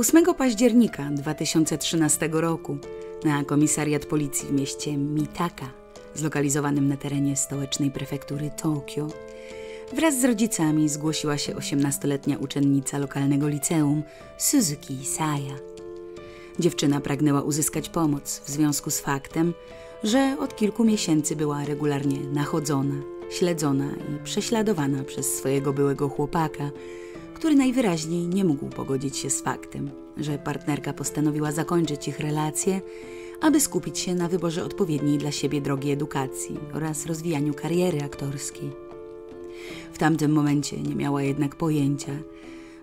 8 października 2013 roku na komisariat policji w mieście Mitaka, zlokalizowanym na terenie stołecznej prefektury Tokio, wraz z rodzicami zgłosiła się 18-letnia uczennica lokalnego liceum Suzuki Saya. Dziewczyna pragnęła uzyskać pomoc w związku z faktem, że od kilku miesięcy była regularnie nachodzona, śledzona i prześladowana przez swojego byłego chłopaka, który najwyraźniej nie mógł pogodzić się z faktem, że partnerka postanowiła zakończyć ich relacje, aby skupić się na wyborze odpowiedniej dla siebie drogi edukacji oraz rozwijaniu kariery aktorskiej. W tamtym momencie nie miała jednak pojęcia,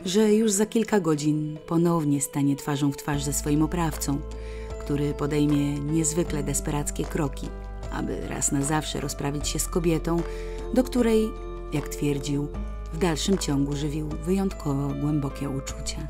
że już za kilka godzin ponownie stanie twarzą w twarz ze swoim oprawcą, który podejmie niezwykle desperackie kroki, aby raz na zawsze rozprawić się z kobietą, do której, jak twierdził, w dalszym ciągu żywił wyjątkowo głębokie uczucia.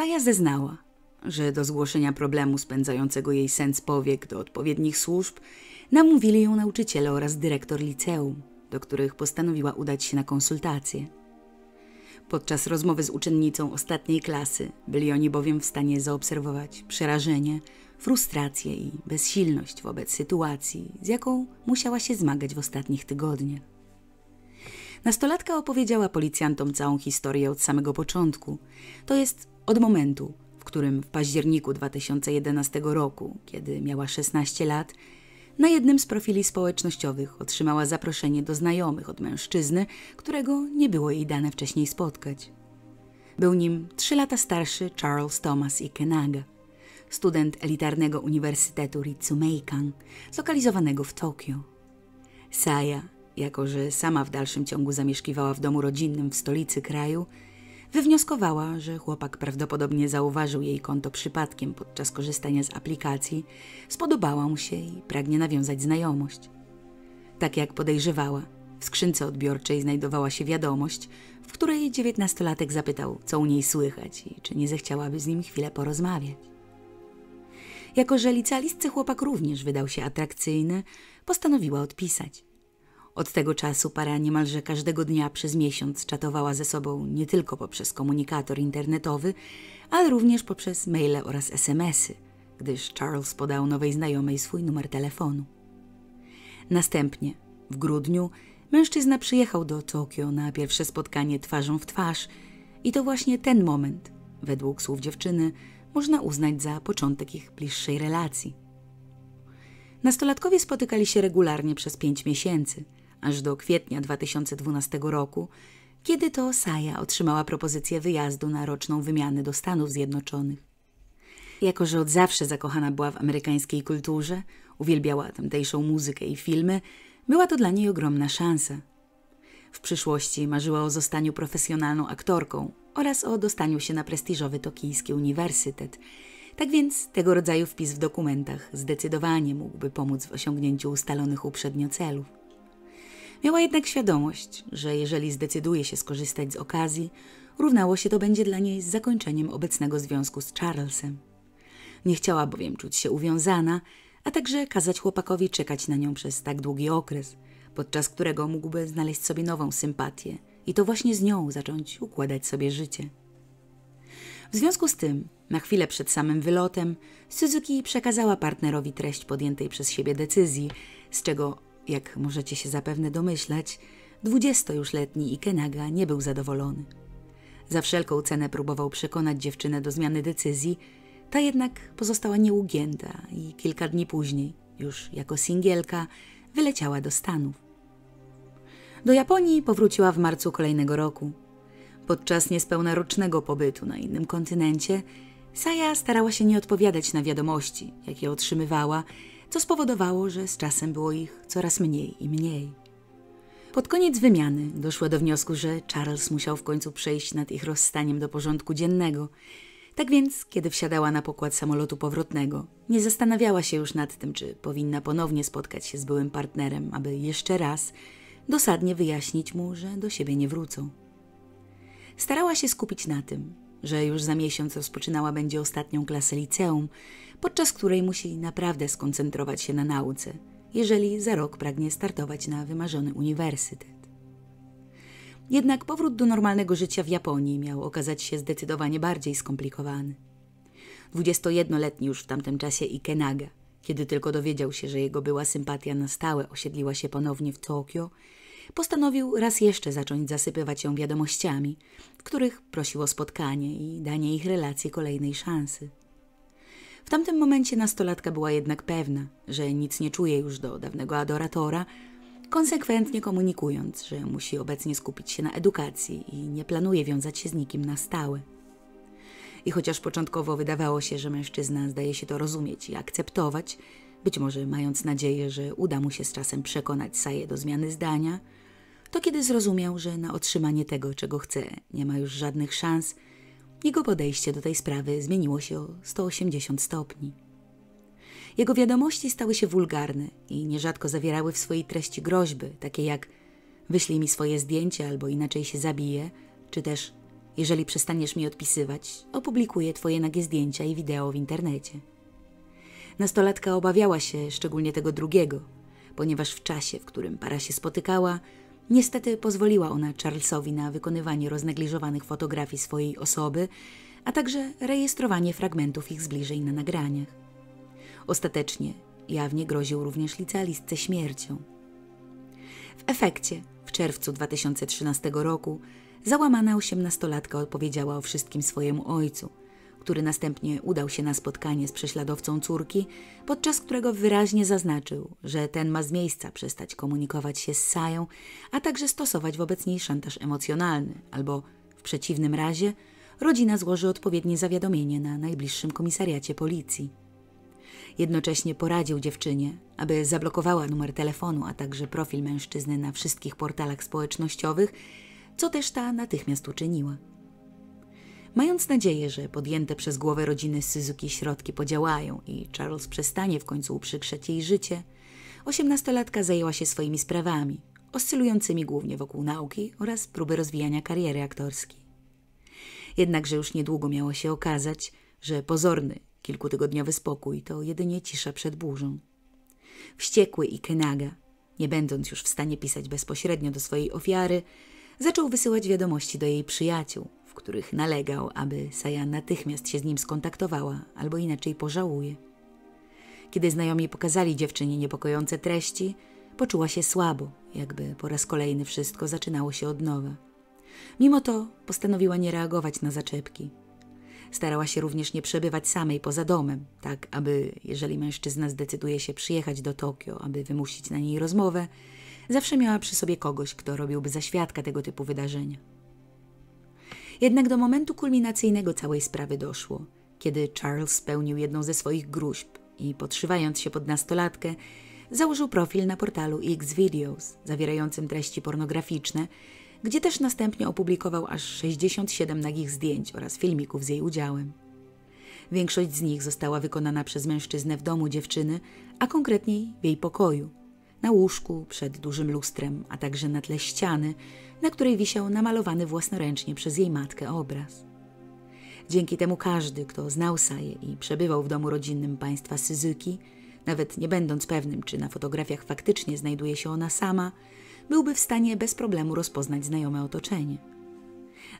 Saja zeznała, że do zgłoszenia problemu spędzającego jej sens powiek do odpowiednich służb namówili ją nauczyciele oraz dyrektor liceum, do których postanowiła udać się na konsultacje. Podczas rozmowy z uczennicą ostatniej klasy byli oni bowiem w stanie zaobserwować przerażenie, frustrację i bezsilność wobec sytuacji, z jaką musiała się zmagać w ostatnich tygodniach. Nastolatka opowiedziała policjantom całą historię od samego początku, to jest od momentu, w którym w październiku 2011 roku, kiedy miała 16 lat, na jednym z profili społecznościowych otrzymała zaproszenie do znajomych od mężczyzny, którego nie było jej dane wcześniej spotkać. Był nim trzy lata starszy Charles Thomas Ikenaga, student elitarnego Uniwersytetu Ritsumeikan, zlokalizowanego w Tokio. Saya, jako że sama w dalszym ciągu zamieszkiwała w domu rodzinnym w stolicy kraju, Wywnioskowała, że chłopak prawdopodobnie zauważył jej konto przypadkiem podczas korzystania z aplikacji, spodobała mu się i pragnie nawiązać znajomość. Tak jak podejrzewała, w skrzynce odbiorczej znajdowała się wiadomość, w której dziewiętnastolatek zapytał, co u niej słychać i czy nie zechciałaby z nim chwilę porozmawiać. Jako, że licealistce chłopak również wydał się atrakcyjny, postanowiła odpisać. Od tego czasu para niemalże każdego dnia przez miesiąc czatowała ze sobą nie tylko poprzez komunikator internetowy, ale również poprzez maile oraz SMSy, gdyż Charles podał nowej znajomej swój numer telefonu. Następnie, w grudniu, mężczyzna przyjechał do Tokio na pierwsze spotkanie twarzą w twarz i to właśnie ten moment, według słów dziewczyny, można uznać za początek ich bliższej relacji. Nastolatkowie spotykali się regularnie przez pięć miesięcy – aż do kwietnia 2012 roku, kiedy to Saja otrzymała propozycję wyjazdu na roczną wymianę do Stanów Zjednoczonych. Jako, że od zawsze zakochana była w amerykańskiej kulturze, uwielbiała tamtejszą muzykę i filmy, była to dla niej ogromna szansa. W przyszłości marzyła o zostaniu profesjonalną aktorką oraz o dostaniu się na prestiżowy tokijski uniwersytet. Tak więc tego rodzaju wpis w dokumentach zdecydowanie mógłby pomóc w osiągnięciu ustalonych uprzednio celów. Miała jednak świadomość, że jeżeli zdecyduje się skorzystać z okazji, równało się to będzie dla niej z zakończeniem obecnego związku z Charlesem. Nie chciała bowiem czuć się uwiązana, a także kazać chłopakowi czekać na nią przez tak długi okres, podczas którego mógłby znaleźć sobie nową sympatię i to właśnie z nią zacząć układać sobie życie. W związku z tym, na chwilę przed samym wylotem, Suzuki przekazała partnerowi treść podjętej przez siebie decyzji, z czego jak możecie się zapewne domyślać, dwudziesto już letni Ikenaga nie był zadowolony. Za wszelką cenę próbował przekonać dziewczynę do zmiany decyzji, ta jednak pozostała nieugięta i kilka dni później, już jako singielka, wyleciała do Stanów. Do Japonii powróciła w marcu kolejnego roku. Podczas niespełna rocznego pobytu na innym kontynencie, Saja starała się nie odpowiadać na wiadomości, jakie otrzymywała co spowodowało, że z czasem było ich coraz mniej i mniej. Pod koniec wymiany doszła do wniosku, że Charles musiał w końcu przejść nad ich rozstaniem do porządku dziennego. Tak więc, kiedy wsiadała na pokład samolotu powrotnego, nie zastanawiała się już nad tym, czy powinna ponownie spotkać się z byłym partnerem, aby jeszcze raz dosadnie wyjaśnić mu, że do siebie nie wrócą. Starała się skupić na tym, że już za miesiąc rozpoczynała będzie ostatnią klasę liceum, podczas której musi naprawdę skoncentrować się na nauce, jeżeli za rok pragnie startować na wymarzony uniwersytet. Jednak powrót do normalnego życia w Japonii miał okazać się zdecydowanie bardziej skomplikowany. 21-letni już w tamtym czasie Ikenaga, kiedy tylko dowiedział się, że jego była sympatia na stałe osiedliła się ponownie w Tokio, postanowił raz jeszcze zacząć zasypywać ją wiadomościami, w których prosił o spotkanie i danie ich relacji kolejnej szansy. W tamtym momencie nastolatka była jednak pewna, że nic nie czuje już do dawnego adoratora, konsekwentnie komunikując, że musi obecnie skupić się na edukacji i nie planuje wiązać się z nikim na stałe. I chociaż początkowo wydawało się, że mężczyzna zdaje się to rozumieć i akceptować, być może mając nadzieję, że uda mu się z czasem przekonać Saję do zmiany zdania, to kiedy zrozumiał, że na otrzymanie tego, czego chce, nie ma już żadnych szans, jego podejście do tej sprawy zmieniło się o 180 stopni. Jego wiadomości stały się wulgarne i nierzadko zawierały w swojej treści groźby, takie jak wyślij mi swoje zdjęcie albo inaczej się zabiję, czy też jeżeli przestaniesz mi odpisywać, opublikuję twoje nagie zdjęcia i wideo w internecie. Nastolatka obawiała się szczególnie tego drugiego, ponieważ w czasie, w którym para się spotykała, niestety pozwoliła ona Charlesowi na wykonywanie roznegliżowanych fotografii swojej osoby, a także rejestrowanie fragmentów ich zbliżeń na nagraniach. Ostatecznie jawnie groził również licealistce śmiercią. W efekcie w czerwcu 2013 roku załamana osiemnastolatka odpowiedziała o wszystkim swojemu ojcu, który następnie udał się na spotkanie z prześladowcą córki, podczas którego wyraźnie zaznaczył, że ten ma z miejsca przestać komunikować się z Sają, a także stosować wobec niej szantaż emocjonalny, albo w przeciwnym razie rodzina złoży odpowiednie zawiadomienie na najbliższym komisariacie policji. Jednocześnie poradził dziewczynie, aby zablokowała numer telefonu, a także profil mężczyzny na wszystkich portalach społecznościowych, co też ta natychmiast uczyniła. Mając nadzieję, że podjęte przez głowę rodziny Suzuki środki podziałają i Charles przestanie w końcu uprzykrzać jej życie, osiemnastolatka zajęła się swoimi sprawami, oscylującymi głównie wokół nauki oraz próby rozwijania kariery aktorskiej. Jednakże już niedługo miało się okazać, że pozorny Kilkutygodniowy spokój to jedynie cisza przed burzą. Wściekły Ikenaga, nie będąc już w stanie pisać bezpośrednio do swojej ofiary, zaczął wysyłać wiadomości do jej przyjaciół, w których nalegał, aby Saja natychmiast się z nim skontaktowała, albo inaczej pożałuje. Kiedy znajomi pokazali dziewczynie niepokojące treści, poczuła się słabo, jakby po raz kolejny wszystko zaczynało się od nowa. Mimo to postanowiła nie reagować na zaczepki. Starała się również nie przebywać samej poza domem, tak aby, jeżeli mężczyzna zdecyduje się przyjechać do Tokio, aby wymusić na niej rozmowę, zawsze miała przy sobie kogoś, kto robiłby za świadka tego typu wydarzenia. Jednak do momentu kulminacyjnego całej sprawy doszło, kiedy Charles spełnił jedną ze swoich gruźb i podszywając się pod nastolatkę, założył profil na portalu Xvideos zawierającym treści pornograficzne, gdzie też następnie opublikował aż 67 nagich zdjęć oraz filmików z jej udziałem. Większość z nich została wykonana przez mężczyznę w domu dziewczyny, a konkretniej w jej pokoju, na łóżku, przed dużym lustrem, a także na tle ściany, na której wisiał namalowany własnoręcznie przez jej matkę obraz. Dzięki temu każdy, kto znał Saję i przebywał w domu rodzinnym państwa Suzuki, nawet nie będąc pewnym, czy na fotografiach faktycznie znajduje się ona sama, byłby w stanie bez problemu rozpoznać znajome otoczenie.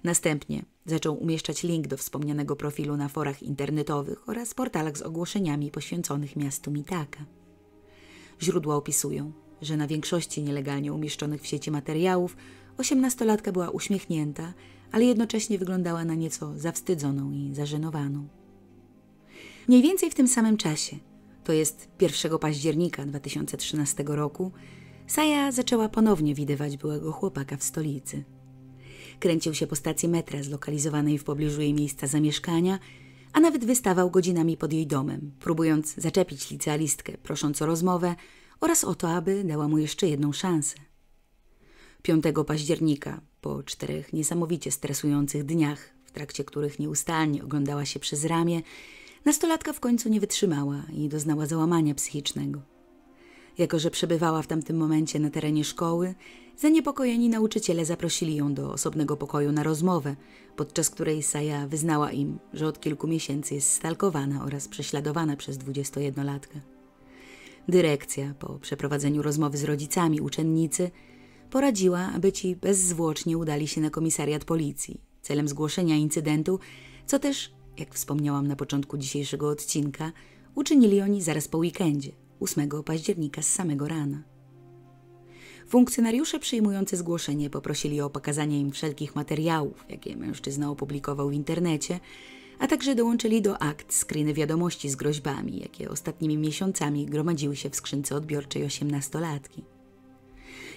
Następnie zaczął umieszczać link do wspomnianego profilu na forach internetowych oraz portalach z ogłoszeniami poświęconych miastu Mitaka. Źródła opisują, że na większości nielegalnie umieszczonych w sieci materiałów osiemnastolatka była uśmiechnięta, ale jednocześnie wyglądała na nieco zawstydzoną i zażenowaną. Mniej więcej w tym samym czasie, to jest 1 października 2013 roku, Saja zaczęła ponownie widywać byłego chłopaka w stolicy. Kręcił się po stacji metra zlokalizowanej w pobliżu jej miejsca zamieszkania, a nawet wystawał godzinami pod jej domem, próbując zaczepić licealistkę, prosząc o rozmowę oraz o to, aby dała mu jeszcze jedną szansę. 5 października, po czterech niesamowicie stresujących dniach w trakcie których nieustannie oglądała się przez ramię, nastolatka w końcu nie wytrzymała i doznała załamania psychicznego. Jako, że przebywała w tamtym momencie na terenie szkoły, zaniepokojeni nauczyciele zaprosili ją do osobnego pokoju na rozmowę, podczas której Saja wyznała im, że od kilku miesięcy jest stalkowana oraz prześladowana przez 21-latkę. Dyrekcja, po przeprowadzeniu rozmowy z rodzicami uczennicy, poradziła, aby ci bezzwłocznie udali się na komisariat policji celem zgłoszenia incydentu, co też, jak wspomniałam na początku dzisiejszego odcinka, uczynili oni zaraz po weekendzie, 8 października z samego rana. Funkcjonariusze przyjmujący zgłoszenie poprosili o pokazanie im wszelkich materiałów, jakie mężczyzna opublikował w internecie, a także dołączyli do akt screeny wiadomości z groźbami, jakie ostatnimi miesiącami gromadziły się w skrzynce odbiorczej osiemnastolatki.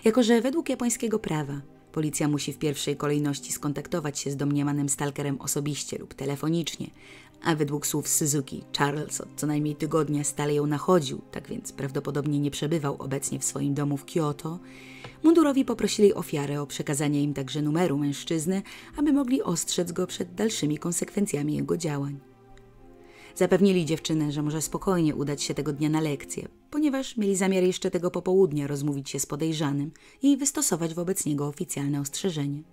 Jako, że według japońskiego prawa policja musi w pierwszej kolejności skontaktować się z domniemanym stalkerem osobiście lub telefonicznie, a według słów Suzuki, Charles od co najmniej tygodnia stale ją nachodził, tak więc prawdopodobnie nie przebywał obecnie w swoim domu w Kyoto, mundurowi poprosili ofiarę o przekazanie im także numeru mężczyzny, aby mogli ostrzec go przed dalszymi konsekwencjami jego działań. Zapewnili dziewczynę, że może spokojnie udać się tego dnia na lekcję, ponieważ mieli zamiar jeszcze tego popołudnia rozmówić się z podejrzanym i wystosować wobec niego oficjalne ostrzeżenie.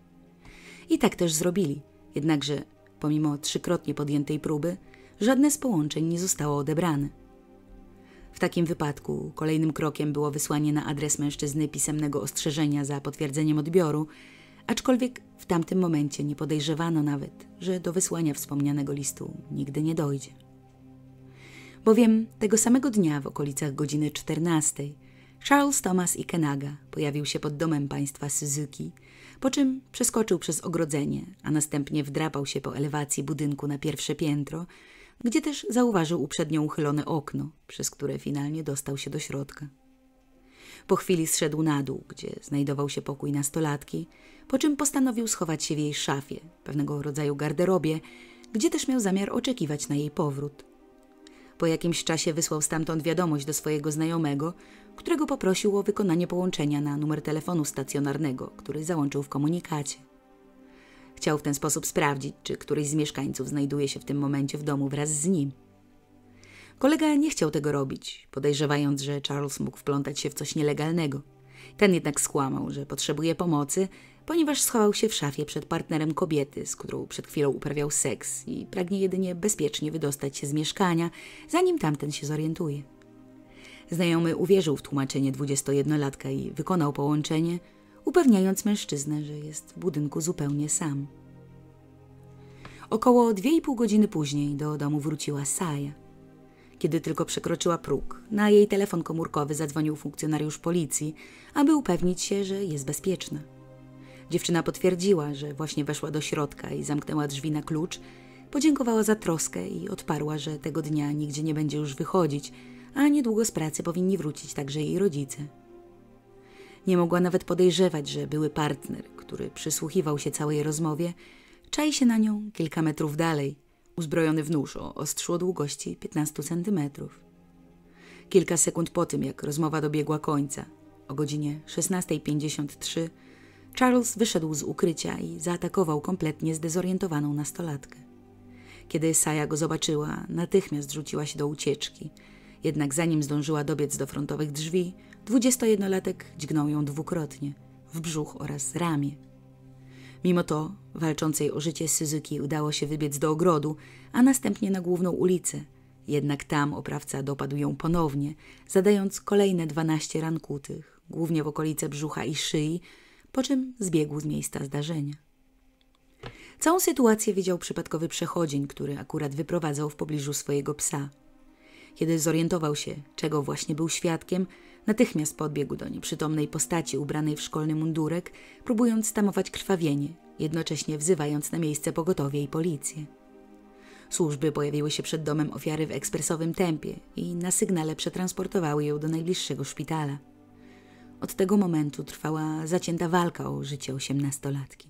I tak też zrobili, jednakże pomimo trzykrotnie podjętej próby, żadne z połączeń nie zostało odebrane. W takim wypadku kolejnym krokiem było wysłanie na adres mężczyzny pisemnego ostrzeżenia za potwierdzeniem odbioru, aczkolwiek w tamtym momencie nie podejrzewano nawet, że do wysłania wspomnianego listu nigdy nie dojdzie. Bowiem tego samego dnia w okolicach godziny 14 Charles Thomas Ikenaga pojawił się pod domem państwa Suzuki, po czym przeskoczył przez ogrodzenie, a następnie wdrapał się po elewacji budynku na pierwsze piętro, gdzie też zauważył uprzednio uchylone okno, przez które finalnie dostał się do środka. Po chwili zszedł na dół, gdzie znajdował się pokój nastolatki, po czym postanowił schować się w jej szafie, pewnego rodzaju garderobie, gdzie też miał zamiar oczekiwać na jej powrót. Po jakimś czasie wysłał stamtąd wiadomość do swojego znajomego, którego poprosił o wykonanie połączenia na numer telefonu stacjonarnego, który załączył w komunikacie. Chciał w ten sposób sprawdzić, czy któryś z mieszkańców znajduje się w tym momencie w domu wraz z nim. Kolega nie chciał tego robić, podejrzewając, że Charles mógł wplątać się w coś nielegalnego. Ten jednak skłamał, że potrzebuje pomocy, ponieważ schował się w szafie przed partnerem kobiety, z którą przed chwilą uprawiał seks i pragnie jedynie bezpiecznie wydostać się z mieszkania, zanim tamten się zorientuje. Znajomy uwierzył w tłumaczenie 21-latka i wykonał połączenie, upewniając mężczyznę, że jest w budynku zupełnie sam. Około 2,5 godziny później do domu wróciła Saja. Kiedy tylko przekroczyła próg, na jej telefon komórkowy zadzwonił funkcjonariusz policji, aby upewnić się, że jest bezpieczna. Dziewczyna potwierdziła, że właśnie weszła do środka i zamknęła drzwi na klucz, podziękowała za troskę i odparła, że tego dnia nigdzie nie będzie już wychodzić, a niedługo z pracy powinni wrócić także jej rodzice. Nie mogła nawet podejrzewać, że były partner, który przysłuchiwał się całej rozmowie, czai się na nią kilka metrów dalej, uzbrojony w nóż o ostrzu o długości 15 centymetrów. Kilka sekund po tym, jak rozmowa dobiegła końca, o godzinie 16.53, Charles wyszedł z ukrycia i zaatakował kompletnie zdezorientowaną nastolatkę. Kiedy Saja go zobaczyła, natychmiast rzuciła się do ucieczki – jednak zanim zdążyła dobiec do frontowych drzwi, dwudziestojednolatek dźgnął ją dwukrotnie, w brzuch oraz ramię. Mimo to walczącej o życie Suzuki udało się wybiec do ogrodu, a następnie na główną ulicę. Jednak tam oprawca dopadł ją ponownie, zadając kolejne dwanaście ran kutych, głównie w okolice brzucha i szyi, po czym zbiegł z miejsca zdarzenia. Całą sytuację widział przypadkowy przechodzień, który akurat wyprowadzał w pobliżu swojego psa – kiedy zorientował się, czego właśnie był świadkiem, natychmiast podbiegł do nieprzytomnej postaci ubranej w szkolny mundurek, próbując tamować krwawienie, jednocześnie wzywając na miejsce pogotowie i policję. Służby pojawiły się przed domem ofiary w ekspresowym tempie i na sygnale przetransportowały ją do najbliższego szpitala. Od tego momentu trwała zacięta walka o życie osiemnastolatki.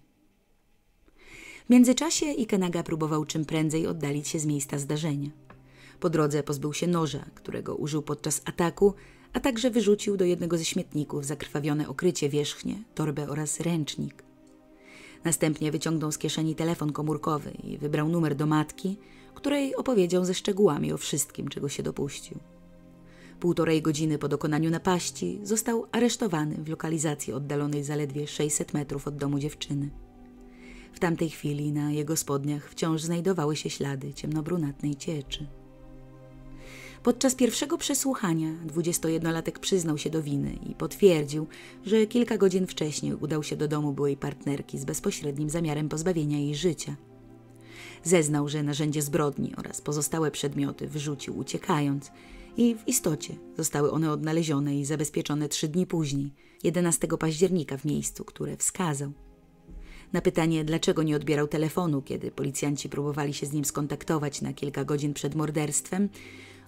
W międzyczasie Ikenaga próbował czym prędzej oddalić się z miejsca zdarzenia. Po drodze pozbył się noża, którego użył podczas ataku, a także wyrzucił do jednego ze śmietników zakrwawione okrycie wierzchnie, torbę oraz ręcznik. Następnie wyciągnął z kieszeni telefon komórkowy i wybrał numer do matki, której opowiedział ze szczegółami o wszystkim, czego się dopuścił. Półtorej godziny po dokonaniu napaści został aresztowany w lokalizacji oddalonej zaledwie 600 metrów od domu dziewczyny. W tamtej chwili na jego spodniach wciąż znajdowały się ślady ciemnobrunatnej cieczy. Podczas pierwszego przesłuchania 21-latek przyznał się do winy i potwierdził, że kilka godzin wcześniej udał się do domu byłej partnerki z bezpośrednim zamiarem pozbawienia jej życia. Zeznał, że narzędzie zbrodni oraz pozostałe przedmioty wyrzucił uciekając i w istocie zostały one odnalezione i zabezpieczone trzy dni później, 11 października w miejscu, które wskazał. Na pytanie, dlaczego nie odbierał telefonu, kiedy policjanci próbowali się z nim skontaktować na kilka godzin przed morderstwem,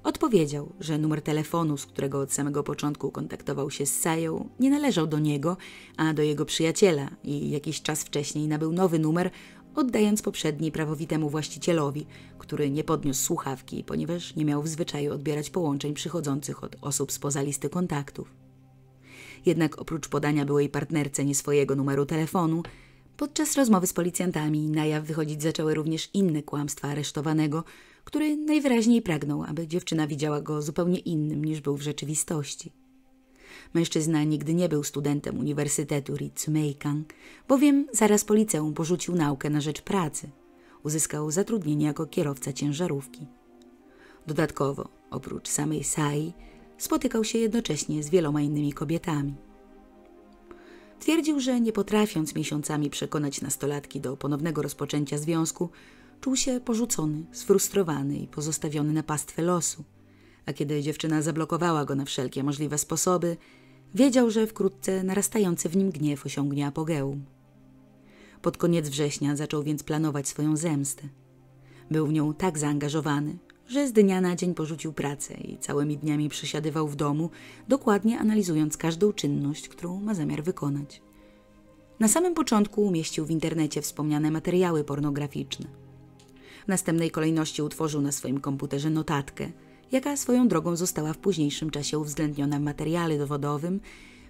Odpowiedział, że numer telefonu, z którego od samego początku kontaktował się z Sają, nie należał do niego, a do jego przyjaciela i jakiś czas wcześniej nabył nowy numer, oddając poprzedni prawowitemu właścicielowi, który nie podniósł słuchawki, ponieważ nie miał w zwyczaju odbierać połączeń przychodzących od osób spoza listy kontaktów. Jednak oprócz podania byłej partnerce nie swojego numeru telefonu, podczas rozmowy z policjantami na jaw wychodzić zaczęły również inne kłamstwa aresztowanego, który najwyraźniej pragnął, aby dziewczyna widziała go zupełnie innym niż był w rzeczywistości. Mężczyzna nigdy nie był studentem Uniwersytetu Ritsumeikan, bowiem zaraz po liceum porzucił naukę na rzecz pracy. Uzyskał zatrudnienie jako kierowca ciężarówki. Dodatkowo, oprócz samej Sai, spotykał się jednocześnie z wieloma innymi kobietami. Twierdził, że nie potrafiąc miesiącami przekonać nastolatki do ponownego rozpoczęcia związku, Czuł się porzucony, sfrustrowany i pozostawiony na pastwę losu. A kiedy dziewczyna zablokowała go na wszelkie możliwe sposoby, wiedział, że wkrótce narastający w nim gniew osiągnie apogeum. Pod koniec września zaczął więc planować swoją zemstę. Był w nią tak zaangażowany, że z dnia na dzień porzucił pracę i całymi dniami przesiadywał w domu, dokładnie analizując każdą czynność, którą ma zamiar wykonać. Na samym początku umieścił w internecie wspomniane materiały pornograficzne. W następnej kolejności utworzył na swoim komputerze notatkę, jaka swoją drogą została w późniejszym czasie uwzględniona w materiale dowodowym,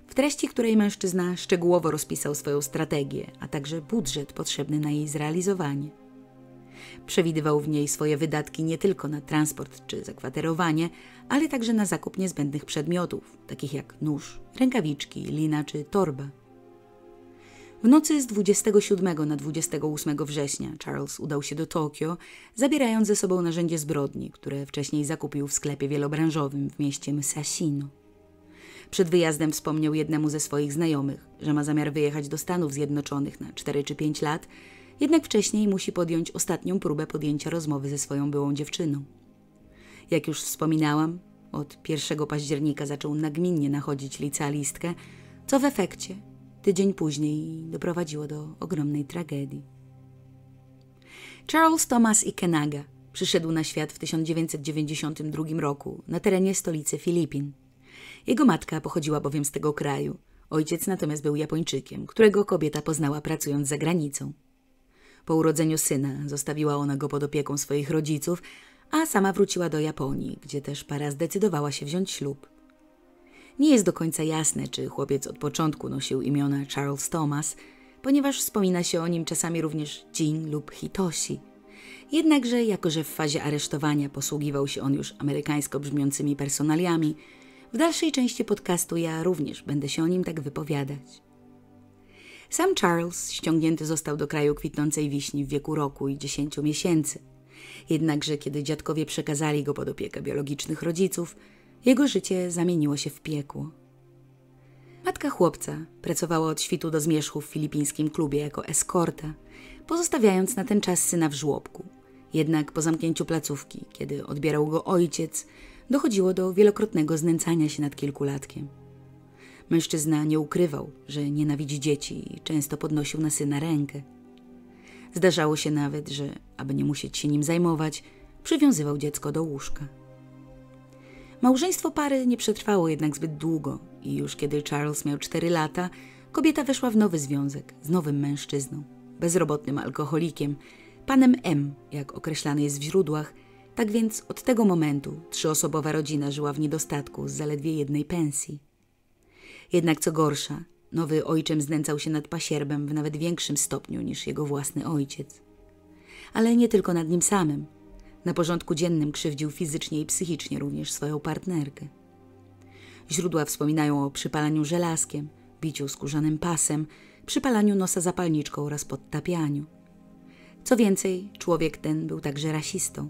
w treści której mężczyzna szczegółowo rozpisał swoją strategię, a także budżet potrzebny na jej zrealizowanie. Przewidywał w niej swoje wydatki nie tylko na transport czy zakwaterowanie, ale także na zakup niezbędnych przedmiotów, takich jak nóż, rękawiczki, lina czy torba. W nocy z 27 na 28 września Charles udał się do Tokio, zabierając ze sobą narzędzie zbrodni, które wcześniej zakupił w sklepie wielobranżowym w mieście Musashino. Przed wyjazdem wspomniał jednemu ze swoich znajomych, że ma zamiar wyjechać do Stanów Zjednoczonych na 4 czy 5 lat, jednak wcześniej musi podjąć ostatnią próbę podjęcia rozmowy ze swoją byłą dziewczyną. Jak już wspominałam, od 1 października zaczął nagminnie nachodzić licealistkę, co w efekcie tydzień później doprowadziło do ogromnej tragedii. Charles Thomas Ikenaga przyszedł na świat w 1992 roku na terenie stolicy Filipin. Jego matka pochodziła bowiem z tego kraju, ojciec natomiast był Japończykiem, którego kobieta poznała pracując za granicą. Po urodzeniu syna zostawiła ona go pod opieką swoich rodziców, a sama wróciła do Japonii, gdzie też para zdecydowała się wziąć ślub. Nie jest do końca jasne, czy chłopiec od początku nosił imiona Charles Thomas, ponieważ wspomina się o nim czasami również Jin lub Hitoshi. Jednakże, jako że w fazie aresztowania posługiwał się on już amerykańsko brzmiącymi personaliami, w dalszej części podcastu ja również będę się o nim tak wypowiadać. Sam Charles ściągnięty został do kraju kwitnącej wiśni w wieku roku i dziesięciu miesięcy. Jednakże, kiedy dziadkowie przekazali go pod opiekę biologicznych rodziców, jego życie zamieniło się w piekło. Matka chłopca pracowała od świtu do zmierzchu w filipińskim klubie jako eskorta, pozostawiając na ten czas syna w żłobku. Jednak po zamknięciu placówki, kiedy odbierał go ojciec, dochodziło do wielokrotnego znęcania się nad kilkulatkiem. Mężczyzna nie ukrywał, że nienawidzi dzieci i często podnosił na syna rękę. Zdarzało się nawet, że, aby nie musieć się nim zajmować, przywiązywał dziecko do łóżka. Małżeństwo pary nie przetrwało jednak zbyt długo i już kiedy Charles miał 4 lata, kobieta weszła w nowy związek z nowym mężczyzną, bezrobotnym alkoholikiem, panem M, jak określany jest w źródłach. Tak więc od tego momentu trzyosobowa rodzina żyła w niedostatku z zaledwie jednej pensji. Jednak co gorsza, Nowy ojczym znęcał się nad pasierbem w nawet większym stopniu niż jego własny ojciec. Ale nie tylko nad nim samym. Na porządku dziennym krzywdził fizycznie i psychicznie również swoją partnerkę. Źródła wspominają o przypalaniu żelazkiem, biciu skórzanym pasem, przypalaniu nosa zapalniczką oraz podtapianiu. Co więcej, człowiek ten był także rasistą.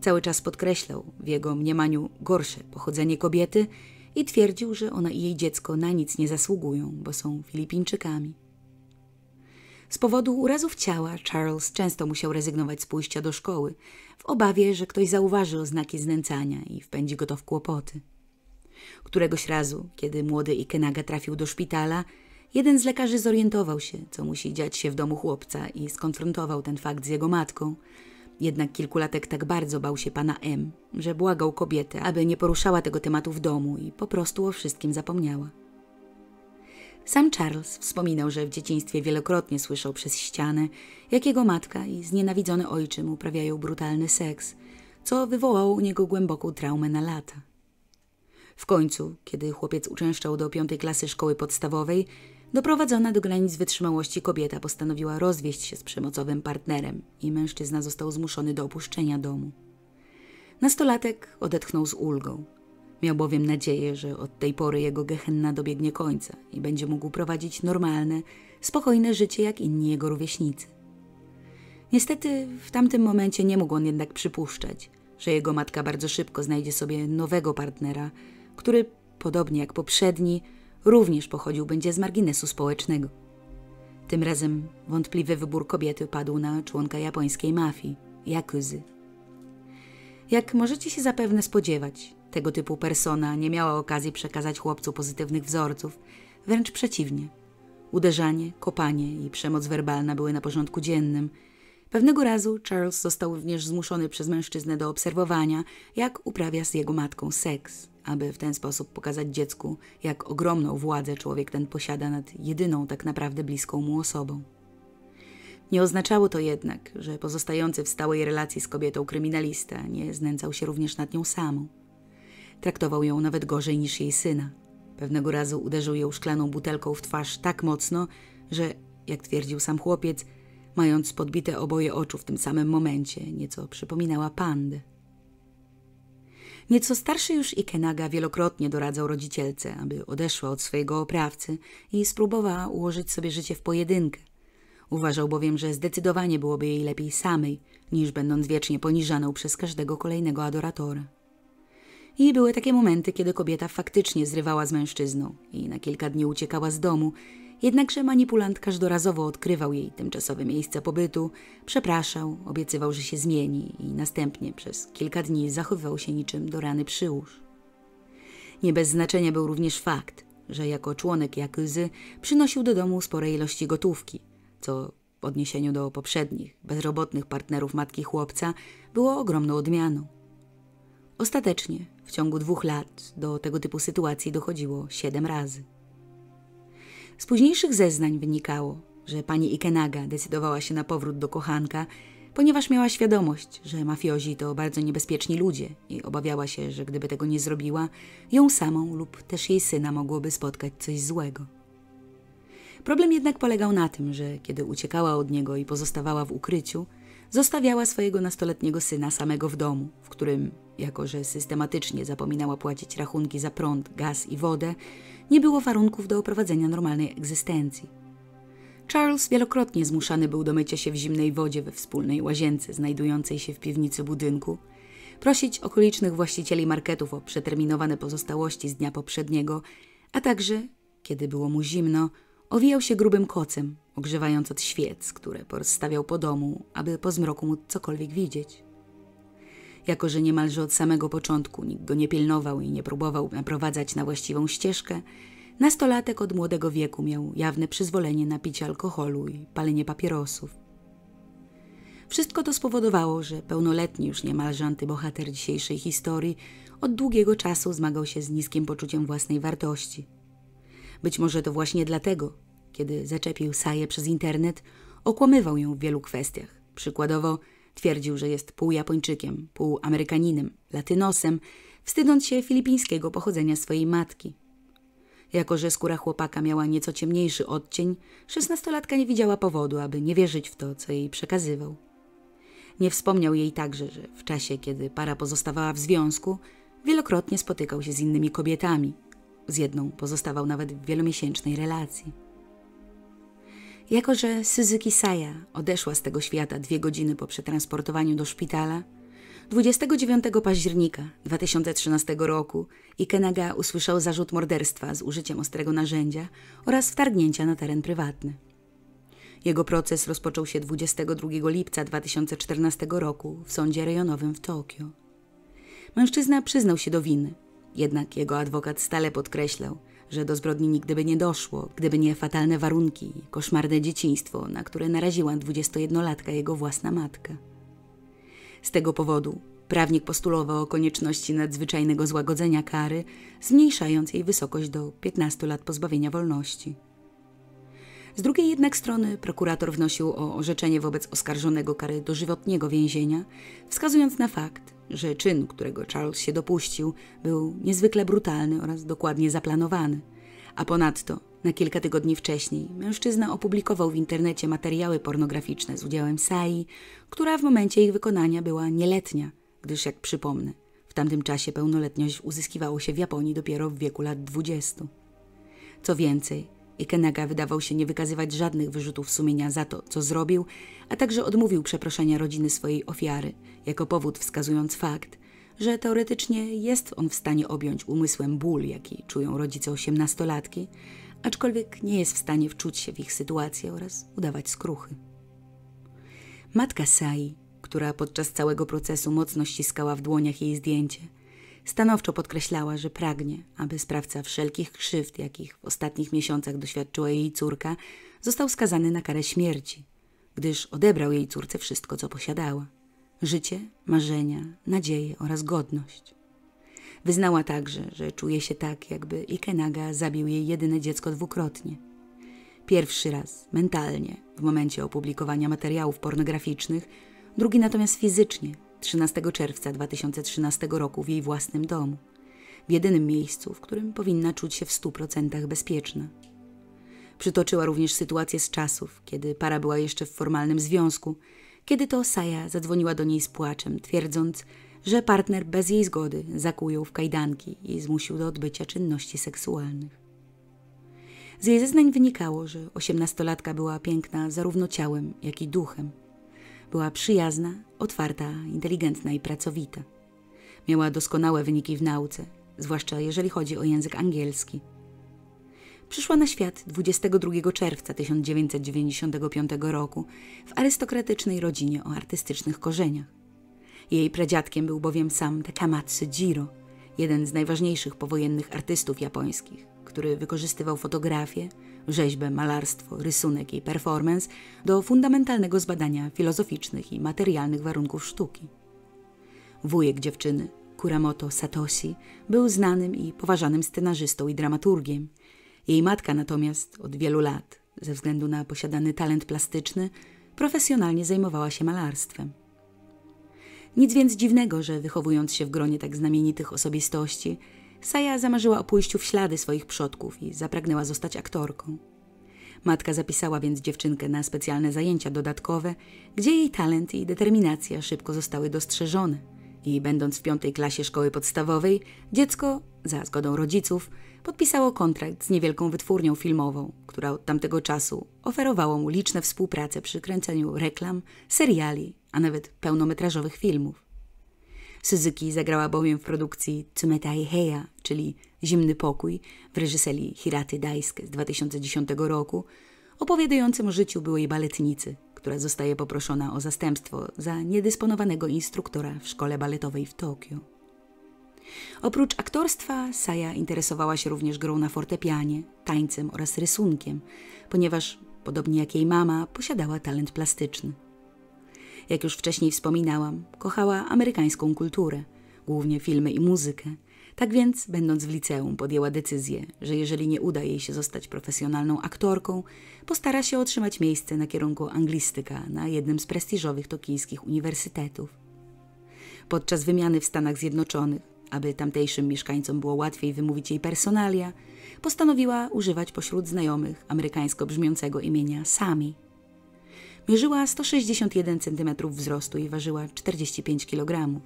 Cały czas podkreślał w jego mniemaniu gorsze pochodzenie kobiety i twierdził, że ona i jej dziecko na nic nie zasługują, bo są Filipińczykami. Z powodu urazów ciała Charles często musiał rezygnować z pójścia do szkoły, w obawie, że ktoś zauważy oznaki znęcania i wpędzi go to w kłopoty. Któregoś razu, kiedy młody Ikenaga trafił do szpitala, jeden z lekarzy zorientował się, co musi dziać się w domu chłopca i skonfrontował ten fakt z jego matką. Jednak kilkulatek tak bardzo bał się pana M, że błagał kobietę, aby nie poruszała tego tematu w domu i po prostu o wszystkim zapomniała. Sam Charles wspominał, że w dzieciństwie wielokrotnie słyszał przez ścianę, jak jego matka i znienawidzony ojczym uprawiają brutalny seks, co wywołało u niego głęboką traumę na lata. W końcu, kiedy chłopiec uczęszczał do piątej klasy szkoły podstawowej, doprowadzona do granic wytrzymałości kobieta postanowiła rozwieść się z przemocowym partnerem i mężczyzna został zmuszony do opuszczenia domu. Nastolatek odetchnął z ulgą. Miał bowiem nadzieję, że od tej pory jego gehenna dobiegnie końca i będzie mógł prowadzić normalne, spokojne życie jak inni jego rówieśnicy. Niestety w tamtym momencie nie mógł on jednak przypuszczać, że jego matka bardzo szybko znajdzie sobie nowego partnera, który, podobnie jak poprzedni, również pochodził będzie z marginesu społecznego. Tym razem wątpliwy wybór kobiety padł na członka japońskiej mafii, Yakuzy. Jak możecie się zapewne spodziewać, tego typu persona nie miała okazji przekazać chłopcu pozytywnych wzorców, wręcz przeciwnie. Uderzanie, kopanie i przemoc werbalna były na porządku dziennym. Pewnego razu Charles został również zmuszony przez mężczyznę do obserwowania, jak uprawia z jego matką seks, aby w ten sposób pokazać dziecku, jak ogromną władzę człowiek ten posiada nad jedyną tak naprawdę bliską mu osobą. Nie oznaczało to jednak, że pozostający w stałej relacji z kobietą kryminalista nie znęcał się również nad nią samą. Traktował ją nawet gorzej niż jej syna. Pewnego razu uderzył ją szklaną butelką w twarz tak mocno, że, jak twierdził sam chłopiec, mając podbite oboje oczu w tym samym momencie, nieco przypominała pandę. Nieco starszy już Ikenaga wielokrotnie doradzał rodzicielce, aby odeszła od swojego oprawcy i spróbowała ułożyć sobie życie w pojedynkę. Uważał bowiem, że zdecydowanie byłoby jej lepiej samej, niż będąc wiecznie poniżaną przez każdego kolejnego adoratora. I były takie momenty, kiedy kobieta faktycznie zrywała z mężczyzną i na kilka dni uciekała z domu, jednakże manipulant każdorazowo odkrywał jej tymczasowe miejsce pobytu, przepraszał, obiecywał, że się zmieni i następnie przez kilka dni zachowywał się niczym do rany przyłóż. Nie bez znaczenia był również fakt, że jako członek Jakuzy przynosił do domu spore ilości gotówki, co w odniesieniu do poprzednich, bezrobotnych partnerów matki chłopca było ogromną odmianą. Ostatecznie w ciągu dwóch lat do tego typu sytuacji dochodziło siedem razy. Z późniejszych zeznań wynikało, że pani Ikenaga decydowała się na powrót do kochanka, ponieważ miała świadomość, że mafiozi to bardzo niebezpieczni ludzie i obawiała się, że gdyby tego nie zrobiła, ją samą lub też jej syna mogłoby spotkać coś złego. Problem jednak polegał na tym, że kiedy uciekała od niego i pozostawała w ukryciu, zostawiała swojego nastoletniego syna samego w domu, w którym, jako że systematycznie zapominała płacić rachunki za prąd, gaz i wodę, nie było warunków do oprowadzenia normalnej egzystencji. Charles wielokrotnie zmuszany był do mycia się w zimnej wodzie we wspólnej łazience znajdującej się w piwnicy budynku, prosić okolicznych właścicieli marketów o przeterminowane pozostałości z dnia poprzedniego, a także, kiedy było mu zimno, owijał się grubym kocem, ogrzewając od świec, które porozstawiał po domu, aby po zmroku móc cokolwiek widzieć. Jako, że niemalże od samego początku nikt go nie pilnował i nie próbował naprowadzać na właściwą ścieżkę, nastolatek od młodego wieku miał jawne przyzwolenie na picie alkoholu i palenie papierosów. Wszystko to spowodowało, że pełnoletni już niemalże antybohater dzisiejszej historii od długiego czasu zmagał się z niskim poczuciem własnej wartości. Być może to właśnie dlatego, kiedy zaczepił Saję przez internet, okłamywał ją w wielu kwestiach. Przykładowo twierdził, że jest pół Japończykiem, pół Amerykaninem, latynosem, wstydząc się filipińskiego pochodzenia swojej matki. Jako, że skóra chłopaka miała nieco ciemniejszy odcień, szesnastolatka nie widziała powodu, aby nie wierzyć w to, co jej przekazywał. Nie wspomniał jej także, że w czasie, kiedy para pozostawała w związku, wielokrotnie spotykał się z innymi kobietami. Z jedną pozostawał nawet w wielomiesięcznej relacji. Jako, że Suzuki Saya odeszła z tego świata dwie godziny po przetransportowaniu do szpitala, 29 października 2013 roku Ikenaga usłyszał zarzut morderstwa z użyciem ostrego narzędzia oraz wtargnięcia na teren prywatny. Jego proces rozpoczął się 22 lipca 2014 roku w sądzie rejonowym w Tokio. Mężczyzna przyznał się do winy, jednak jego adwokat stale podkreślał, że do zbrodni nigdy by nie doszło, gdyby nie fatalne warunki koszmarne dzieciństwo, na które naraziła 21-latka jego własna matka. Z tego powodu prawnik postulował o konieczności nadzwyczajnego złagodzenia kary, zmniejszając jej wysokość do 15 lat pozbawienia wolności. Z drugiej jednak strony prokurator wnosił o orzeczenie wobec oskarżonego kary dożywotniego więzienia, wskazując na fakt, że czyn, którego Charles się dopuścił, był niezwykle brutalny oraz dokładnie zaplanowany, a ponadto na kilka tygodni wcześniej mężczyzna opublikował w internecie materiały pornograficzne z udziałem Sai, która w momencie ich wykonania była nieletnia, gdyż jak przypomnę, w tamtym czasie pełnoletność uzyskiwało się w Japonii dopiero w wieku lat 20. Co więcej, Ikenaga wydawał się nie wykazywać żadnych wyrzutów sumienia za to, co zrobił, a także odmówił przeproszenia rodziny swojej ofiary, jako powód wskazując fakt, że teoretycznie jest on w stanie objąć umysłem ból, jaki czują rodzice osiemnastolatki, aczkolwiek nie jest w stanie wczuć się w ich sytuację oraz udawać skruchy. Matka Sai, która podczas całego procesu mocno ściskała w dłoniach jej zdjęcie, stanowczo podkreślała, że pragnie, aby sprawca wszelkich krzywd, jakich w ostatnich miesiącach doświadczyła jej córka, został skazany na karę śmierci, gdyż odebrał jej córce wszystko, co posiadała życie, marzenia, nadzieję oraz godność. Wyznała także, że czuje się tak, jakby Ikenaga zabił jej jedyne dziecko dwukrotnie. Pierwszy raz mentalnie, w momencie opublikowania materiałów pornograficznych, drugi natomiast fizycznie, 13 czerwca 2013 roku w jej własnym domu, w jedynym miejscu, w którym powinna czuć się w stu procentach bezpieczna. Przytoczyła również sytuację z czasów, kiedy para była jeszcze w formalnym związku, kiedy to Saja zadzwoniła do niej z płaczem, twierdząc, że partner bez jej zgody zakuł ją w kajdanki i zmusił do odbycia czynności seksualnych. Z jej zeznań wynikało, że osiemnastolatka była piękna zarówno ciałem, jak i duchem. Była przyjazna, otwarta, inteligentna i pracowita. Miała doskonałe wyniki w nauce, zwłaszcza jeżeli chodzi o język angielski. Przyszła na świat 22 czerwca 1995 roku w arystokratycznej rodzinie o artystycznych korzeniach. Jej pradziadkiem był bowiem sam Takamatsu Jiro, jeden z najważniejszych powojennych artystów japońskich, który wykorzystywał fotografię, rzeźbę, malarstwo, rysunek i performance do fundamentalnego zbadania filozoficznych i materialnych warunków sztuki. Wujek dziewczyny, Kuramoto Satoshi, był znanym i poważanym scenarzystą i dramaturgiem. Jej matka natomiast od wielu lat, ze względu na posiadany talent plastyczny, profesjonalnie zajmowała się malarstwem. Nic więc dziwnego, że wychowując się w gronie tak znamienitych osobistości, Saja zamarzyła o pójściu w ślady swoich przodków i zapragnęła zostać aktorką. Matka zapisała więc dziewczynkę na specjalne zajęcia dodatkowe, gdzie jej talent i determinacja szybko zostały dostrzeżone. I będąc w piątej klasie szkoły podstawowej, dziecko, za zgodą rodziców, podpisało kontrakt z niewielką wytwórnią filmową, która od tamtego czasu oferowała mu liczne współprace przy kręceniu reklam, seriali, a nawet pełnometrażowych filmów. Suzuki zagrała bowiem w produkcji Tsumetai Heia, czyli Zimny Pokój w reżyserii Hiraty Daisuke z 2010 roku, opowiadającym o życiu byłej baletnicy, która zostaje poproszona o zastępstwo za niedysponowanego instruktora w szkole baletowej w Tokio. Oprócz aktorstwa, Saja interesowała się również grą na fortepianie, tańcem oraz rysunkiem, ponieważ, podobnie jak jej mama, posiadała talent plastyczny. Jak już wcześniej wspominałam, kochała amerykańską kulturę, głównie filmy i muzykę. Tak więc, będąc w liceum, podjęła decyzję, że jeżeli nie uda jej się zostać profesjonalną aktorką, postara się otrzymać miejsce na kierunku anglistyka na jednym z prestiżowych tokijskich uniwersytetów. Podczas wymiany w Stanach Zjednoczonych, aby tamtejszym mieszkańcom było łatwiej wymówić jej personalia, postanowiła używać pośród znajomych amerykańsko brzmiącego imienia Sami. Mierzyła 161 cm wzrostu i ważyła 45 kg.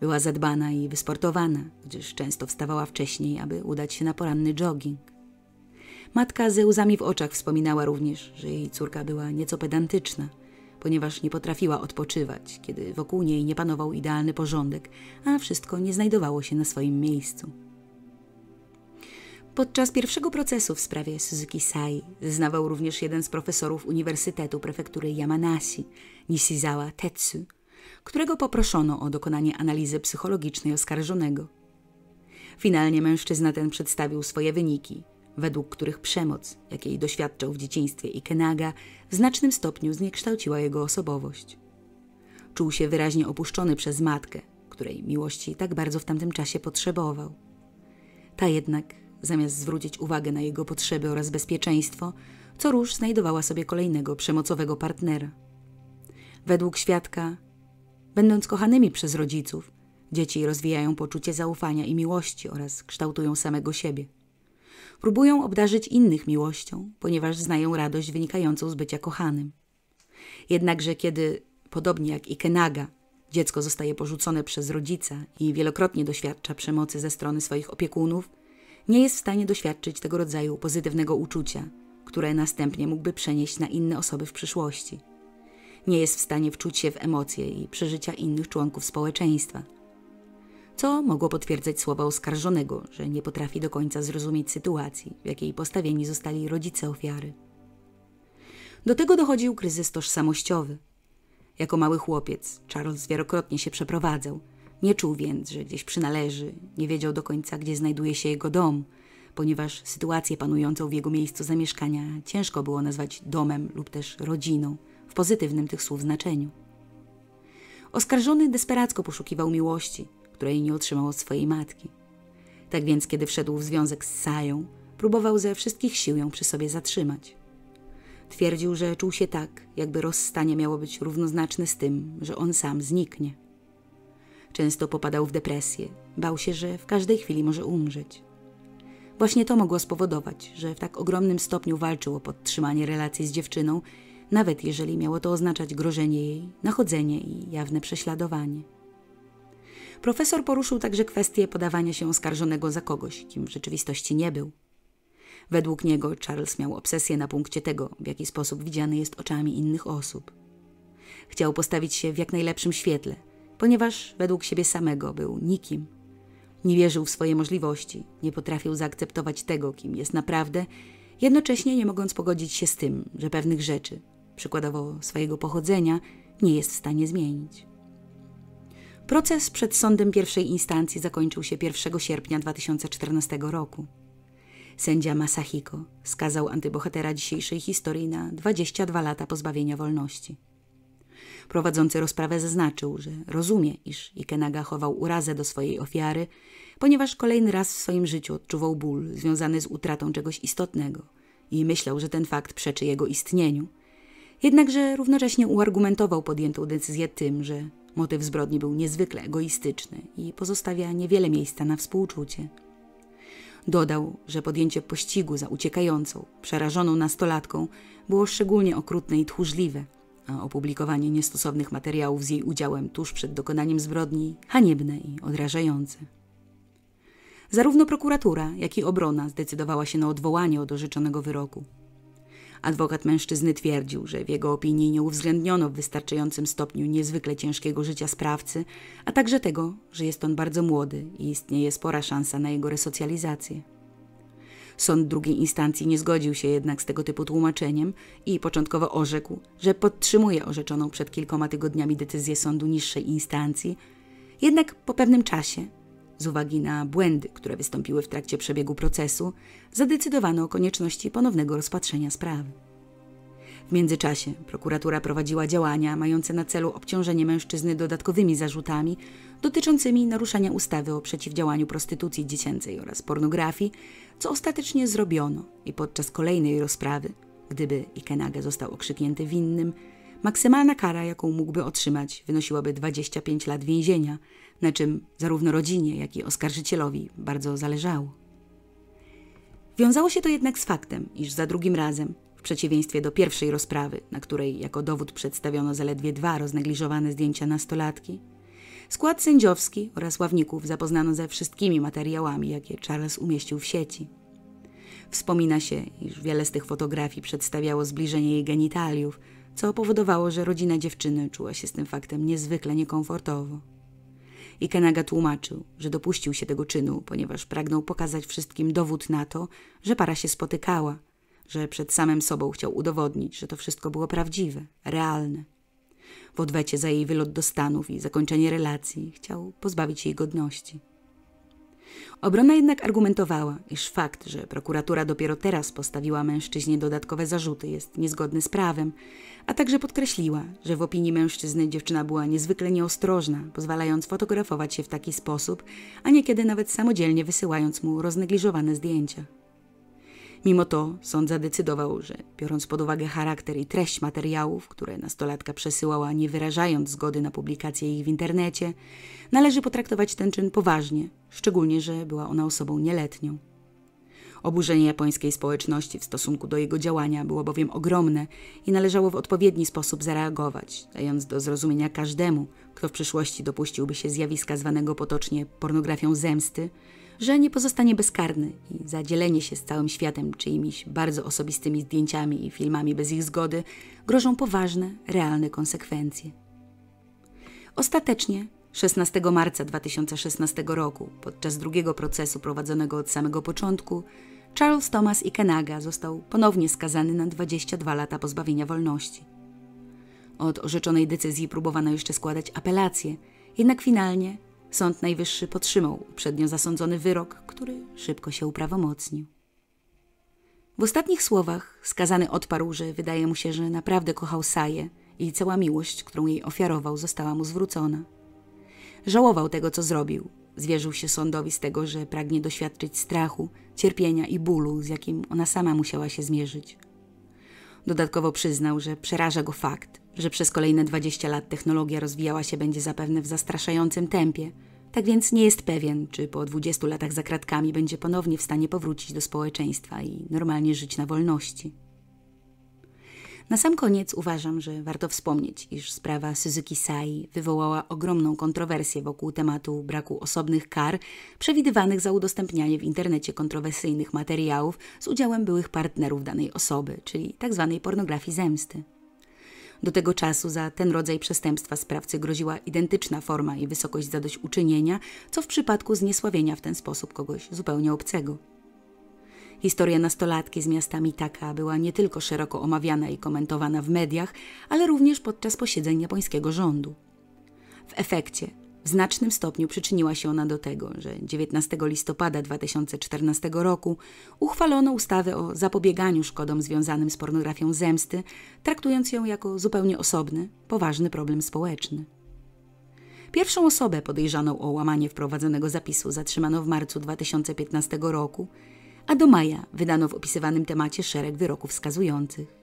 Była zadbana i wysportowana, gdyż często wstawała wcześniej, aby udać się na poranny jogging. Matka ze łzami w oczach wspominała również, że jej córka była nieco pedantyczna, ponieważ nie potrafiła odpoczywać, kiedy wokół niej nie panował idealny porządek, a wszystko nie znajdowało się na swoim miejscu. Podczas pierwszego procesu w sprawie Suzuki Sai zeznawał również jeden z profesorów Uniwersytetu Prefektury Yamanashi, Nishizawa Tetsu, którego poproszono o dokonanie analizy psychologicznej oskarżonego. Finalnie mężczyzna ten przedstawił swoje wyniki, według których przemoc, jakiej doświadczał w dzieciństwie Ikenaga, w znacznym stopniu zniekształciła jego osobowość. Czuł się wyraźnie opuszczony przez matkę, której miłości tak bardzo w tamtym czasie potrzebował. Ta jednak, zamiast zwrócić uwagę na jego potrzeby oraz bezpieczeństwo, co róż znajdowała sobie kolejnego przemocowego partnera. Według świadka, będąc kochanymi przez rodziców, dzieci rozwijają poczucie zaufania i miłości oraz kształtują samego siebie. Próbują obdarzyć innych miłością, ponieważ znają radość wynikającą z bycia kochanym. Jednakże kiedy, podobnie jak Ikenaga, dziecko zostaje porzucone przez rodzica i wielokrotnie doświadcza przemocy ze strony swoich opiekunów, nie jest w stanie doświadczyć tego rodzaju pozytywnego uczucia, które następnie mógłby przenieść na inne osoby w przyszłości. Nie jest w stanie wczuć się w emocje i przeżycia innych członków społeczeństwa – co mogło potwierdzać słowa oskarżonego, że nie potrafi do końca zrozumieć sytuacji, w jakiej postawieni zostali rodzice ofiary. Do tego dochodził kryzys tożsamościowy. Jako mały chłopiec Charles wielokrotnie się przeprowadzał. Nie czuł więc, że gdzieś przynależy, nie wiedział do końca, gdzie znajduje się jego dom, ponieważ sytuację panującą w jego miejscu zamieszkania ciężko było nazwać domem lub też rodziną w pozytywnym tych słów znaczeniu. Oskarżony desperacko poszukiwał miłości, której nie otrzymał od swojej matki. Tak więc, kiedy wszedł w związek z Sają, próbował ze wszystkich sił ją przy sobie zatrzymać. Twierdził, że czuł się tak, jakby rozstanie miało być równoznaczne z tym, że on sam zniknie. Często popadał w depresję, bał się, że w każdej chwili może umrzeć. Właśnie to mogło spowodować, że w tak ogromnym stopniu walczył o podtrzymanie relacji z dziewczyną, nawet jeżeli miało to oznaczać grożenie jej, nachodzenie i jawne prześladowanie. Profesor poruszył także kwestię podawania się oskarżonego za kogoś, kim w rzeczywistości nie był. Według niego Charles miał obsesję na punkcie tego, w jaki sposób widziany jest oczami innych osób. Chciał postawić się w jak najlepszym świetle, ponieważ według siebie samego był nikim. Nie wierzył w swoje możliwości, nie potrafił zaakceptować tego, kim jest naprawdę, jednocześnie nie mogąc pogodzić się z tym, że pewnych rzeczy, przykładowo swojego pochodzenia, nie jest w stanie zmienić. Proces przed sądem pierwszej instancji zakończył się 1 sierpnia 2014 roku. Sędzia Masahiko skazał antybohatera dzisiejszej historii na 22 lata pozbawienia wolności. Prowadzący rozprawę zaznaczył, że rozumie, iż Ikenaga chował urazę do swojej ofiary, ponieważ kolejny raz w swoim życiu odczuwał ból związany z utratą czegoś istotnego i myślał, że ten fakt przeczy jego istnieniu. Jednakże równocześnie uargumentował podjętą decyzję tym, że Motyw zbrodni był niezwykle egoistyczny i pozostawia niewiele miejsca na współczucie. Dodał, że podjęcie pościgu za uciekającą, przerażoną nastolatką było szczególnie okrutne i tchórzliwe, opublikowanie niestosownych materiałów z jej udziałem tuż przed dokonaniem zbrodni haniebne i odrażające. Zarówno prokuratura, jak i obrona zdecydowała się na odwołanie od orzeczonego wyroku. Adwokat mężczyzny twierdził, że w jego opinii nie uwzględniono w wystarczającym stopniu niezwykle ciężkiego życia sprawcy, a także tego, że jest on bardzo młody i istnieje spora szansa na jego resocjalizację. Sąd drugiej instancji nie zgodził się jednak z tego typu tłumaczeniem i początkowo orzekł, że podtrzymuje orzeczoną przed kilkoma tygodniami decyzję sądu niższej instancji, jednak po pewnym czasie z uwagi na błędy, które wystąpiły w trakcie przebiegu procesu, zadecydowano o konieczności ponownego rozpatrzenia sprawy. W międzyczasie prokuratura prowadziła działania mające na celu obciążenie mężczyzny dodatkowymi zarzutami dotyczącymi naruszania ustawy o przeciwdziałaniu prostytucji dziecięcej oraz pornografii, co ostatecznie zrobiono i podczas kolejnej rozprawy, gdyby Ikenaga został okrzyknięty winnym, maksymalna kara, jaką mógłby otrzymać, wynosiłaby 25 lat więzienia, na czym zarówno rodzinie, jak i oskarżycielowi bardzo zależało. Wiązało się to jednak z faktem, iż za drugim razem, przeciwieństwie do pierwszej rozprawy, na której jako dowód przedstawiono zaledwie dwa roznegliżowane zdjęcia nastolatki, skład sędziowski oraz ławników zapoznano ze wszystkimi materiałami, jakie Charles umieścił w sieci. Wspomina się, iż wiele z tych fotografii przedstawiało zbliżenie jej genitaliów, co powodowało, że rodzina dziewczyny czuła się z tym faktem niezwykle niekomfortowo. I Kenaga tłumaczył, że dopuścił się tego czynu, ponieważ pragnął pokazać wszystkim dowód na to, że para się spotykała, że przed samym sobą chciał udowodnić, że to wszystko było prawdziwe, realne. W odwecie za jej wylot do Stanów i zakończenie relacji chciał pozbawić jej godności. Obrona jednak argumentowała, iż fakt, że prokuratura dopiero teraz postawiła mężczyźnie dodatkowe zarzuty, jest niezgodny z prawem, a także podkreśliła, że w opinii mężczyzny dziewczyna była niezwykle nieostrożna, pozwalając fotografować się w taki sposób, a niekiedy nawet samodzielnie wysyłając mu roznegliżowane zdjęcia. Mimo to sąd zadecydował, że biorąc pod uwagę charakter i treść materiałów, które nastolatka przesyłała nie wyrażając zgody na publikację ich w internecie, należy potraktować ten czyn poważnie, szczególnie, że była ona osobą nieletnią. Oburzenie japońskiej społeczności w stosunku do jego działania było bowiem ogromne i należało w odpowiedni sposób zareagować, dając do zrozumienia każdemu, kto w przyszłości dopuściłby się zjawiska zwanego potocznie pornografią zemsty, że nie pozostanie bezkarny i za dzielenie się z całym światem czyimiś bardzo osobistymi zdjęciami i filmami bez ich zgody grożą poważne, realne konsekwencje. Ostatecznie 16 marca 2016 roku, podczas drugiego procesu prowadzonego od samego początku, Charles Thomas Ikenaga został ponownie skazany na 22 lata pozbawienia wolności. Od orzeczonej decyzji próbowano jeszcze składać apelację, jednak finalnie Sąd Najwyższy podtrzymał uprzednio zasądzony wyrok, który szybko się uprawomocnił. W ostatnich słowach skazany odparł, że wydaje mu się, że naprawdę kochał Saję i cała miłość, którą jej ofiarował, została mu zwrócona. Żałował tego, co zrobił. Zwierzył się sądowi z tego, że pragnie doświadczyć strachu, cierpienia i bólu, z jakim ona sama musiała się zmierzyć. Dodatkowo przyznał, że przeraża go fakt, że przez kolejne 20 lat technologia rozwijała się będzie zapewne w zastraszającym tempie, tak więc nie jest pewien, czy po 20 latach za kratkami będzie ponownie w stanie powrócić do społeczeństwa i normalnie żyć na wolności. Na sam koniec uważam, że warto wspomnieć, iż sprawa Suzuki Sai wywołała ogromną kontrowersję wokół tematu braku osobnych kar przewidywanych za udostępnianie w internecie kontrowersyjnych materiałów z udziałem byłych partnerów danej osoby, czyli tzw. Tak pornografii zemsty. Do tego czasu za ten rodzaj przestępstwa sprawcy groziła identyczna forma i wysokość zadośćuczynienia, co w przypadku zniesławienia w ten sposób kogoś zupełnie obcego. Historia nastolatki z miasta Mitaka była nie tylko szeroko omawiana i komentowana w mediach, ale również podczas posiedzeń japońskiego rządu. W efekcie w znacznym stopniu przyczyniła się ona do tego, że 19 listopada 2014 roku uchwalono ustawę o zapobieganiu szkodom związanym z pornografią zemsty, traktując ją jako zupełnie osobny, poważny problem społeczny. Pierwszą osobę podejrzaną o łamanie wprowadzonego zapisu zatrzymano w marcu 2015 roku, a do maja wydano w opisywanym temacie szereg wyroków skazujących.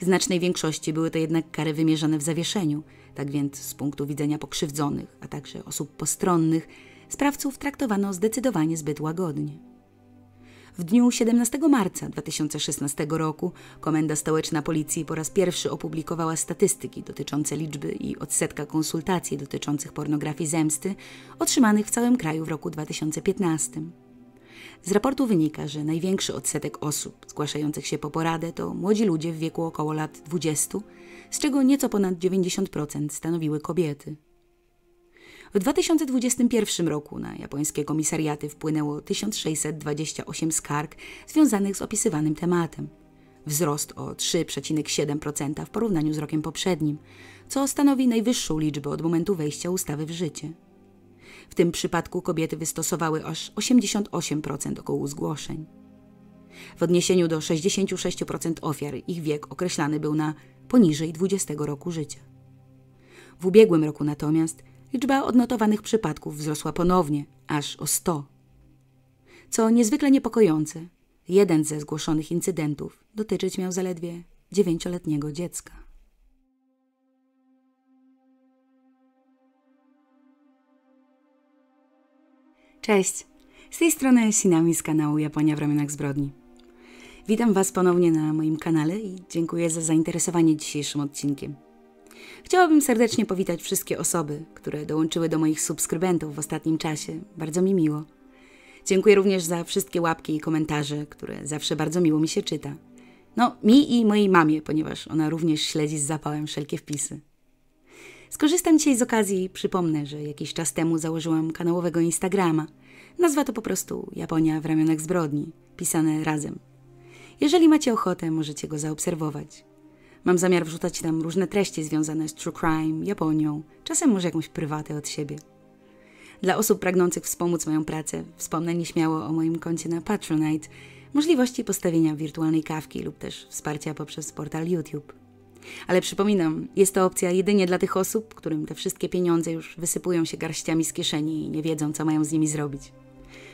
W znacznej większości były to jednak kary wymierzone w zawieszeniu, tak więc z punktu widzenia pokrzywdzonych, a także osób postronnych, sprawców traktowano zdecydowanie zbyt łagodnie. W dniu 17 marca 2016 roku Komenda Stołeczna Policji po raz pierwszy opublikowała statystyki dotyczące liczby i odsetka konsultacji dotyczących pornografii zemsty otrzymanych w całym kraju w roku 2015. Z raportu wynika, że największy odsetek osób zgłaszających się po poradę to młodzi ludzie w wieku około lat 20, z czego nieco ponad 90% stanowiły kobiety. W 2021 roku na japońskie komisariaty wpłynęło 1628 skarg związanych z opisywanym tematem. Wzrost o 3,7% w porównaniu z rokiem poprzednim, co stanowi najwyższą liczbę od momentu wejścia ustawy w życie. W tym przypadku kobiety wystosowały aż 88% około zgłoszeń. W odniesieniu do 66% ofiar ich wiek określany był na poniżej 20 roku życia. W ubiegłym roku natomiast liczba odnotowanych przypadków wzrosła ponownie aż o 100. Co niezwykle niepokojące, jeden ze zgłoszonych incydentów dotyczyć miał zaledwie dziewięcioletniego dziecka. Cześć! Z tej strony Sinami z kanału Japonia w ramionach zbrodni. Witam Was ponownie na moim kanale i dziękuję za zainteresowanie dzisiejszym odcinkiem. Chciałabym serdecznie powitać wszystkie osoby, które dołączyły do moich subskrybentów w ostatnim czasie. Bardzo mi miło. Dziękuję również za wszystkie łapki i komentarze, które zawsze bardzo miło mi się czyta. No, mi i mojej mamie, ponieważ ona również śledzi z zapałem wszelkie wpisy. Skorzystam dzisiaj z okazji i przypomnę, że jakiś czas temu założyłam kanałowego Instagrama. Nazwa to po prostu Japonia w ramionach zbrodni, pisane razem. Jeżeli macie ochotę, możecie go zaobserwować. Mam zamiar wrzucać tam różne treści związane z true crime, Japonią, czasem może jakąś prywatę od siebie. Dla osób pragnących wspomóc moją pracę, wspomnę nieśmiało o moim koncie na Patronite, możliwości postawienia wirtualnej kawki lub też wsparcia poprzez portal YouTube. Ale przypominam, jest to opcja jedynie dla tych osób, którym te wszystkie pieniądze już wysypują się garściami z kieszeni i nie wiedzą, co mają z nimi zrobić.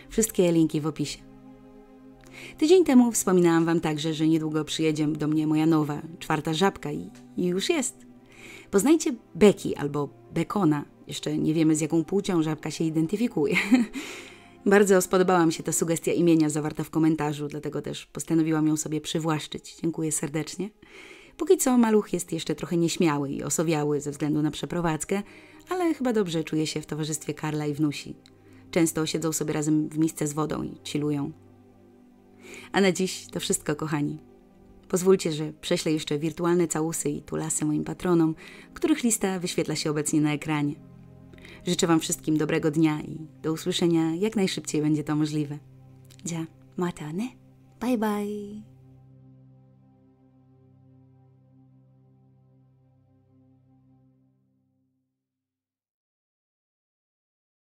Wszystkie linki w opisie. Tydzień temu wspominałam Wam także, że niedługo przyjedzie do mnie moja nowa, czwarta żabka i, i już jest. Poznajcie Becky albo Bekona. Jeszcze nie wiemy, z jaką płcią żabka się identyfikuje. Bardzo spodobała mi się ta sugestia imienia zawarta w komentarzu, dlatego też postanowiłam ją sobie przywłaszczyć. Dziękuję serdecznie. Póki co maluch jest jeszcze trochę nieśmiały i osowiały ze względu na przeprowadzkę, ale chyba dobrze czuje się w towarzystwie Karla i wnusi. Często siedzą sobie razem w misce z wodą i chillują. A na dziś to wszystko, kochani. Pozwólcie, że prześlę jeszcze wirtualne całusy i tulasy moim patronom, których lista wyświetla się obecnie na ekranie. Życzę Wam wszystkim dobrego dnia i do usłyszenia jak najszybciej będzie to możliwe. Ja, mata ne? Bye bye.